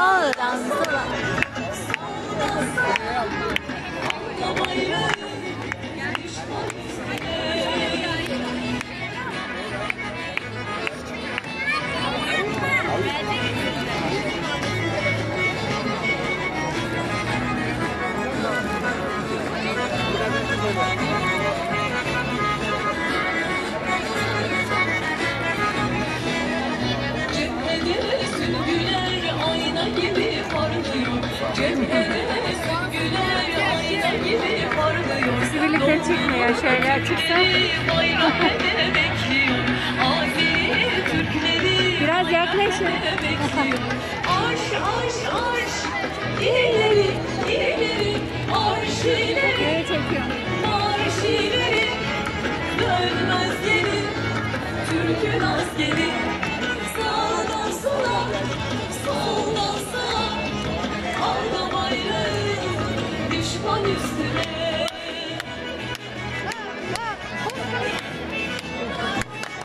Sağdan sola. Cephede özellikle çıkmıyor. Şöyle çıksa. Biraz yaklaşın. Aş aş aş. İleri ileri. Arş ileri. Nereye çekiyorum? Marş ileri. Dönmez geri. Türk'ün askeri. Üstüne.